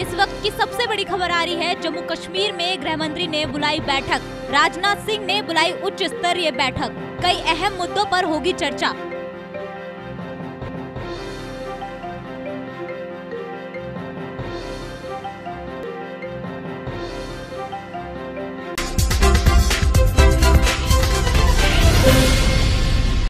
इस वक्त की सबसे बड़ी खबर आ रही है, जम्मू कश्मीर में गृह मंत्री ने बुलाई बैठक। राजनाथ सिंह ने बुलाई उच्च स्तरीय बैठक। कई अहम मुद्दों पर होगी चर्चा।